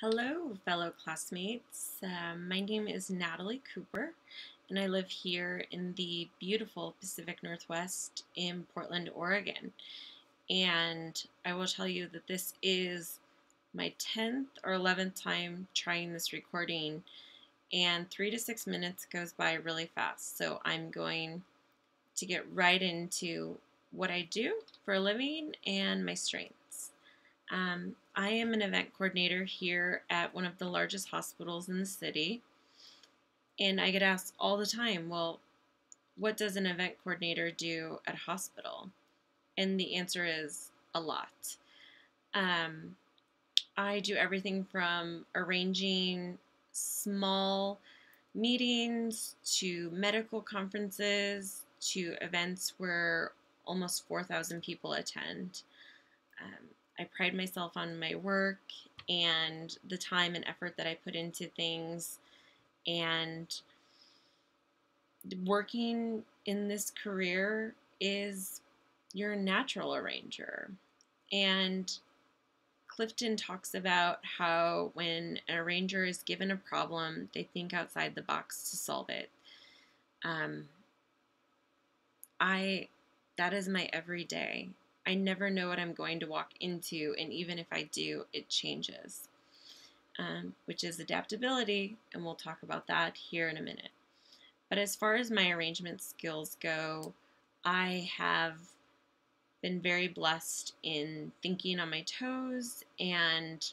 Hello, fellow classmates. Uh, my name is Natalie Cooper, and I live here in the beautiful Pacific Northwest in Portland, Oregon. And I will tell you that this is my 10th or 11th time trying this recording, and three to six minutes goes by really fast. So I'm going to get right into what I do for a living and my strengths. Um, I am an event coordinator here at one of the largest hospitals in the city. And I get asked all the time, well, what does an event coordinator do at a hospital? And the answer is a lot. Um, I do everything from arranging small meetings to medical conferences to events where almost 4,000 people attend. Um, I pride myself on my work and the time and effort that I put into things. And working in this career is you're a natural arranger. And Clifton talks about how when an arranger is given a problem, they think outside the box to solve it. Um, I that is my everyday. I never know what I'm going to walk into, and even if I do, it changes, um, which is adaptability, and we'll talk about that here in a minute. But as far as my arrangement skills go, I have been very blessed in thinking on my toes and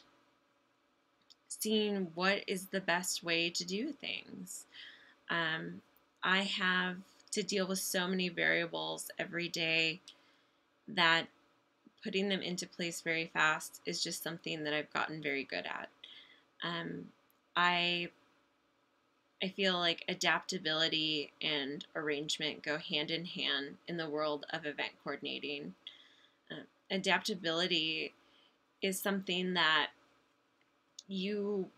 seeing what is the best way to do things. Um, I have to deal with so many variables every day that putting them into place very fast is just something that I've gotten very good at. Um, I I feel like adaptability and arrangement go hand in hand in the world of event coordinating. Uh, adaptability is something that you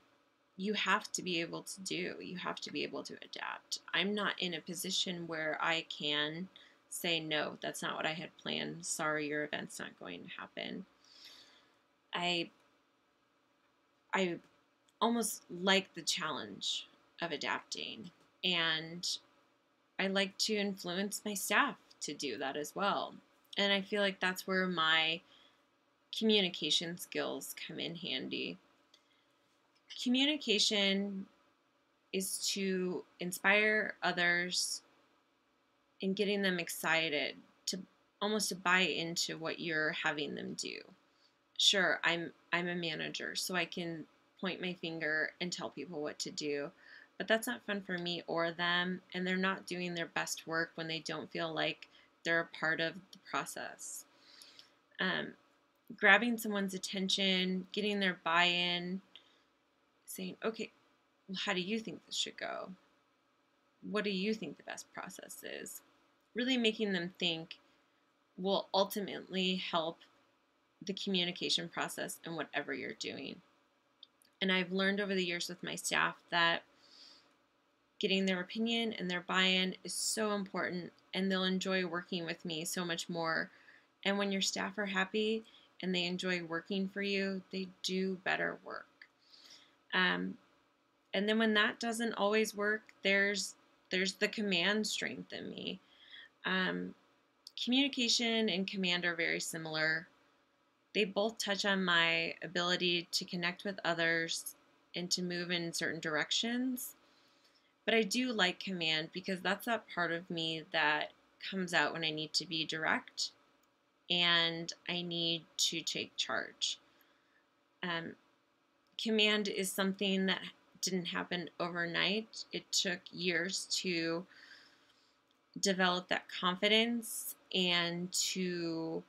you have to be able to do. You have to be able to adapt. I'm not in a position where I can say, no, that's not what I had planned. Sorry, your event's not going to happen. I I almost like the challenge of adapting and I like to influence my staff to do that as well. And I feel like that's where my communication skills come in handy. Communication is to inspire others and getting them excited to almost to buy into what you're having them do. Sure, I'm I'm a manager, so I can point my finger and tell people what to do, but that's not fun for me or them, and they're not doing their best work when they don't feel like they're a part of the process. Um, grabbing someone's attention, getting their buy-in, saying, "Okay, well, how do you think this should go? What do you think the best process is?" Really making them think will ultimately help the communication process and whatever you're doing. And I've learned over the years with my staff that getting their opinion and their buy in is so important, and they'll enjoy working with me so much more. And when your staff are happy and they enjoy working for you, they do better work. Um, and then when that doesn't always work, there's there's the command strength in me. Um, communication and command are very similar. They both touch on my ability to connect with others and to move in certain directions. But I do like command because that's that part of me that comes out when I need to be direct and I need to take charge. Um, command is something that didn't happen overnight. It took years to develop that confidence and to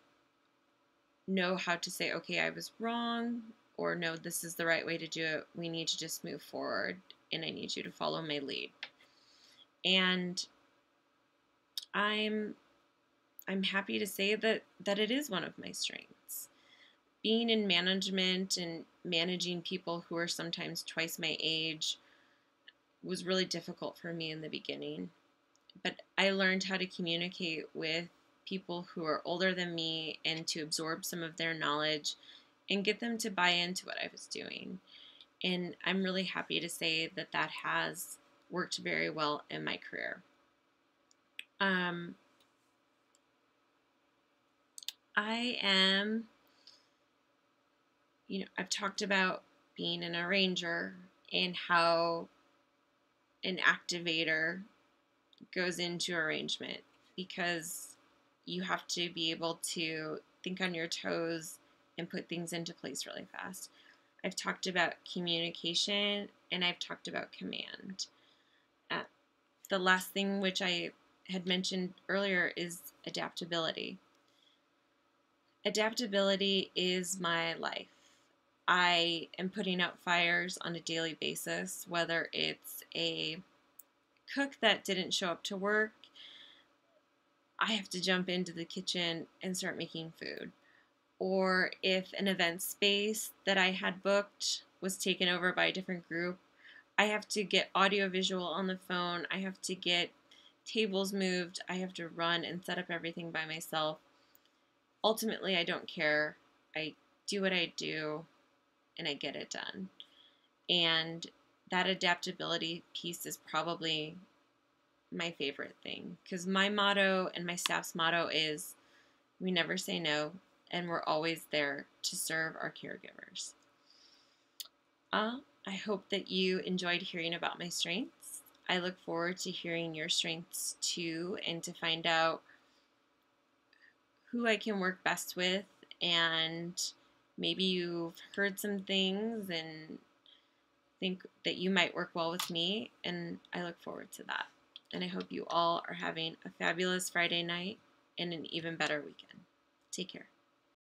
know how to say, okay, I was wrong, or no, this is the right way to do it. We need to just move forward, and I need you to follow my lead. And I'm I'm happy to say that that it is one of my strengths. Being in management and managing people who are sometimes twice my age was really difficult for me in the beginning but I learned how to communicate with people who are older than me and to absorb some of their knowledge and get them to buy into what I was doing. And I'm really happy to say that that has worked very well in my career. Um, I am, you know, I've talked about being an arranger and how an activator goes into arrangement because you have to be able to think on your toes and put things into place really fast. I've talked about communication and I've talked about command. Uh, the last thing which I had mentioned earlier is adaptability. Adaptability is my life. I am putting out fires on a daily basis, whether it's a cook that didn't show up to work, I have to jump into the kitchen and start making food. Or if an event space that I had booked was taken over by a different group, I have to get audio visual on the phone. I have to get tables moved. I have to run and set up everything by myself. Ultimately, I don't care. I do what I do and I get it done. And that adaptability piece is probably my favorite thing because my motto and my staff's motto is we never say no and we're always there to serve our caregivers. Uh, I hope that you enjoyed hearing about my strengths. I look forward to hearing your strengths too and to find out who I can work best with and maybe you've heard some things and think that you might work well with me, and I look forward to that. And I hope you all are having a fabulous Friday night and an even better weekend. Take care.